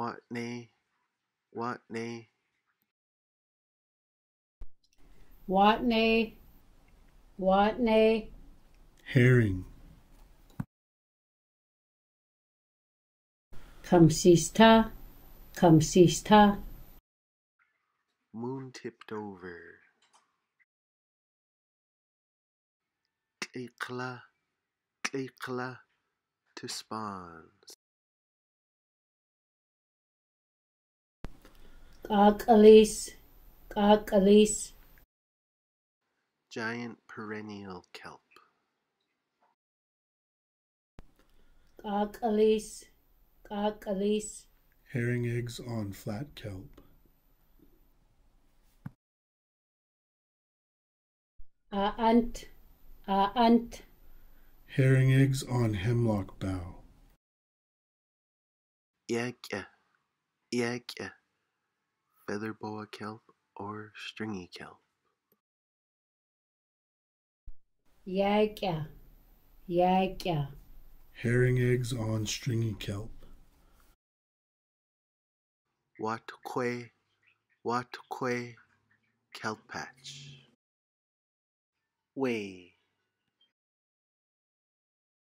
Wán̓ái, Wán̓ái, Wán̓ái, Wán̓ái, herring, Kamsista, Kamsista, moon tipped over. Tlikla, tlikla, to spawn. Kakalis, Kakalis, Giant perennial kelp. Kakalis, Kakalis, herring eggs on flat kelp, Aant, Aant, herring eggs on hemlock bough, Yakya, yakya, feather boa kelp or stringy kelp. Yakya, Yakya, herring eggs on stringy kelp, Watukwe, Watukwe, kelp patch. Way.